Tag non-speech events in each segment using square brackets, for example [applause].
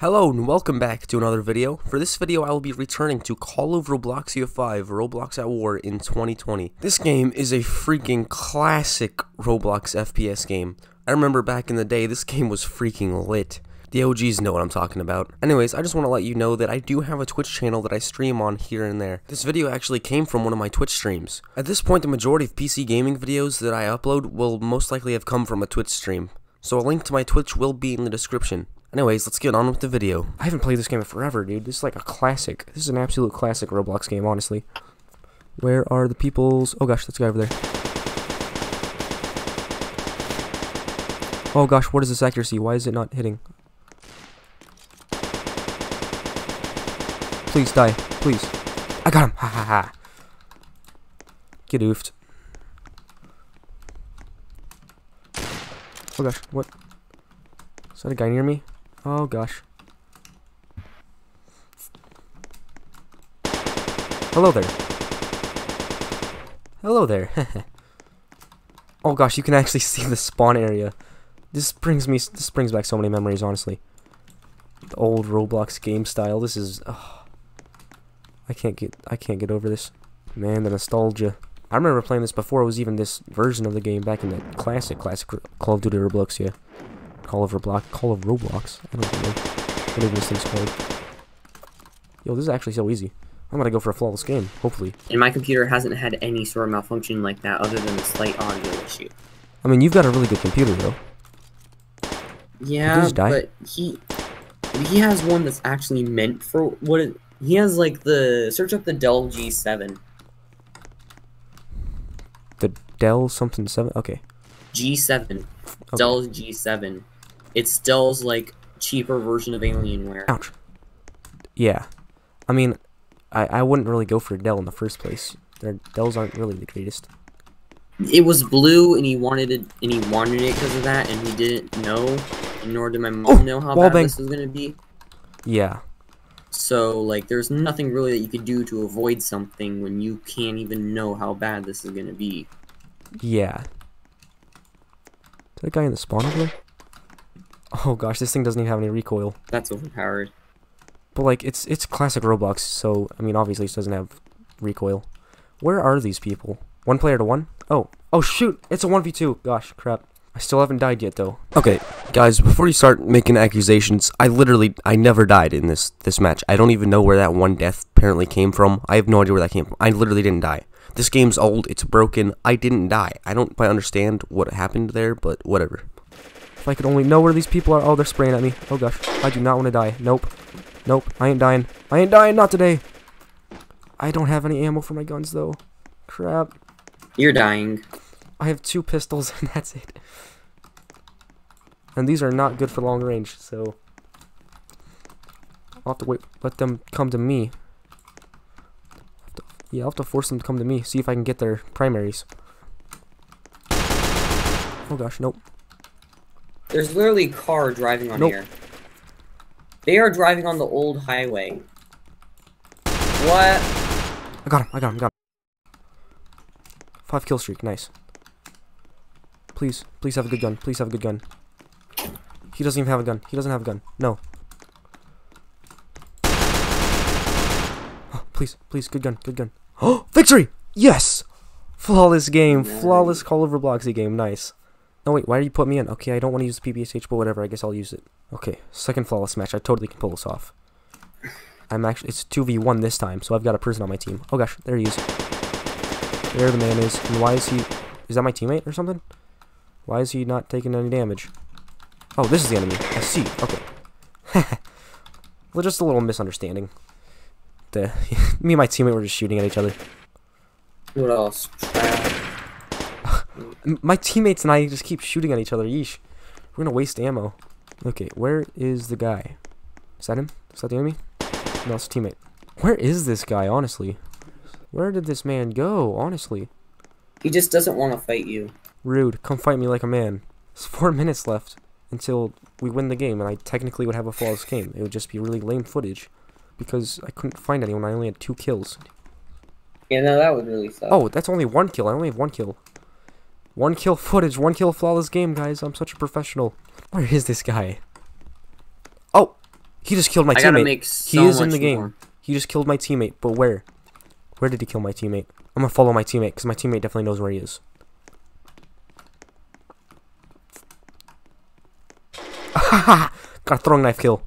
Hello and welcome back to another video. For this video I will be returning to Call of Robloxia 5 Roblox at War in 2020. This game is a freaking classic Roblox FPS game. I remember back in the day this [laughs] game was freaking lit. The OGs know what I'm talking about. Anyways, I just want to let you know that I do have a Twitch channel that I stream on here and there. This video actually came from one of my Twitch streams. At this point the majority of PC gaming videos that I upload will most likely have come from a Twitch stream. So a link to my Twitch will be in the description. Anyways, let's get on with the video. I haven't played this game in forever, dude. This is like a classic. This is an absolute classic Roblox game, honestly. Where are the peoples? Oh gosh, the guy over there. Oh gosh, what is this accuracy? Why is it not hitting? Please die. Please. I got him. Ha ha ha. Get oofed. Oh gosh, what? Is that a guy near me? Oh gosh. Hello there. Hello there. [laughs] oh gosh, you can actually see the spawn area. This brings me this brings back so many memories, honestly. The old Roblox game style. This is oh, I can't get I can't get over this. Man, the nostalgia. I remember playing this before it was even this version of the game back in the classic classic Call of Duty Roblox, yeah. Call of Roblox, Call of Roblox. I don't know Whatever this thing's called. Yo, this is actually so easy. I'm gonna go for a flawless game, hopefully. And my computer hasn't had any sort of malfunction like that other than a slight audio issue. I mean, you've got a really good computer, though. Yeah, but he he has one that's actually meant for what it, he has like the search up the Dell G7. The Dell something seven. Okay. G7. Okay. Dell G7. It's Dell's like cheaper version of Alienware. Ouch. Yeah, I mean, I I wouldn't really go for Dell in the first place. Their Dells aren't really the greatest. It was blue, and he wanted it, and he wanted it because of that, and he didn't know, nor did my mom oh, know how bad bang. this was gonna be. Yeah. So like, there's nothing really that you could do to avoid something when you can't even know how bad this is gonna be. Yeah. Is that guy in the spawn over there? Oh gosh, this thing doesn't even have any recoil. That's overpowered. But like, it's it's classic Roblox, so I mean, obviously it doesn't have recoil. Where are these people? One player to one? Oh, oh shoot! It's a one v two. Gosh, crap. I still haven't died yet though. Okay, guys, before you start making accusations, I literally, I never died in this this match. I don't even know where that one death apparently came from. I have no idea where that came from. I literally didn't die. This game's old. It's broken. I didn't die. I don't quite understand what happened there, but whatever. If I could only know where these people are. Oh, they're spraying at me. Oh, gosh. I do not want to die. Nope. Nope. I ain't dying. I ain't dying. Not today. I don't have any ammo for my guns, though. Crap. You're dying. I have two pistols, [laughs] and that's it. And these are not good for long range, so... I'll have to wait. Let them come to me. Yeah, I'll have to force them to come to me. See if I can get their primaries. Oh gosh, nope. There's literally a car driving on nope. here. They are driving on the old highway. What? I got him, I got him, I got him. Five kill streak, nice. Please, please have a good gun. Please have a good gun. He doesn't even have a gun. He doesn't have a gun. No. Oh, [gasps] please, please, good gun, good gun. Oh, [gasps] victory! Yes! Flawless game. Flawless Call of Robloxia game. Nice. No, wait, why did you put me in? Okay, I don't want to use the PBSH, but whatever, I guess I'll use it. Okay, second flawless match. I totally can pull this off. I'm actually, it's 2v1 this time, so I've got a person on my team. Oh gosh, there he is. There the man is. And why is he, is that my teammate or something? Why is he not taking any damage? Oh, this is the enemy. I see. Okay. [laughs] well, just a little misunderstanding. The [laughs] me and my teammate were just shooting at each other. What else? My teammates and I just keep shooting at each other. Yeesh. We're gonna waste ammo. Okay, where is the guy? Is that him? Is that the enemy? No, it's a teammate. Where is this guy, honestly? Where did this man go, honestly? He just doesn't want to fight you. Rude. Come fight me like a man. There's four [laughs] minutes left until we win the game, and I technically would have a flawless game. It would just be really lame footage. Because I couldn't find anyone. I only had two kills. Yeah, no, that would really suck. Oh, that's only one kill. I only have one kill. One kill footage, one kill flawless game, guys. I'm such a professional. Where is this guy? Oh, He just killed my I gotta teammate. make so he is in the game. more. He just killed my teammate, but where? Where did he kill my teammate? I'm gonna follow my teammate because my teammate definitely knows where he is. [laughs] Got a throwing knife kill.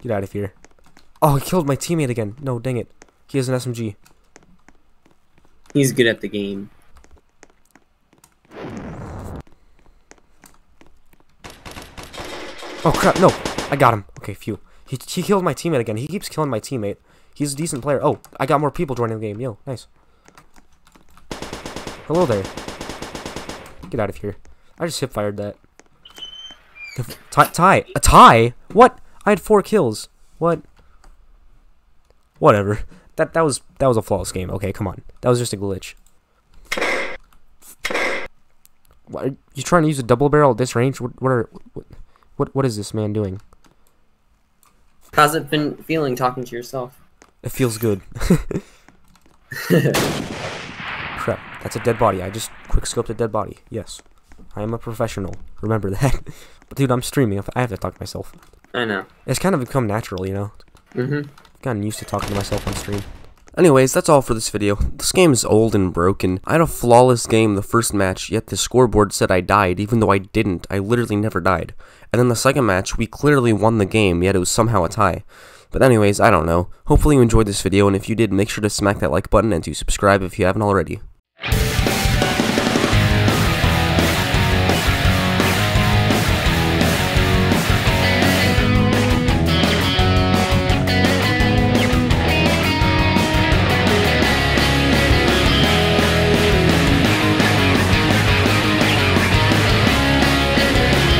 Get out of here. Oh, he killed my teammate again. No, dang it. He has an SMG. He's good at the game. Oh crap, no. I got him. Okay, phew. He, he killed my teammate again. He keeps killing my teammate. He's a decent player. Oh, I got more people joining the game. Yo, nice. Hello there. Get out of here. I just hip fired that. Tie, tie, a tie? What? I had four kills. What? Whatever. That that was that was a flawless game. Okay, come on. That was just a glitch. What, are you trying to use a double barrel at this range? What what are what, what what is this man doing? How's it been feeling talking to yourself? It feels good. [laughs] Crap, that's a dead body. I just quick scoped a dead body. Yes. I am a professional. Remember that. but [laughs] dude, I'm streaming. I have to talk to myself. I know. It's kind of become natural, you know? Mm-hmm. Gotten used to talking to myself on stream. Anyways, that's all for this video. This game is old and broken. I had a flawless game the first match, yet the scoreboard said I died, even though I didn't. I literally never died. And then the second match, we clearly won the game, yet it was somehow a tie. But anyways, I don't know. Hopefully you enjoyed this video, and if you did, make sure to smack that like button and to subscribe if you haven't already.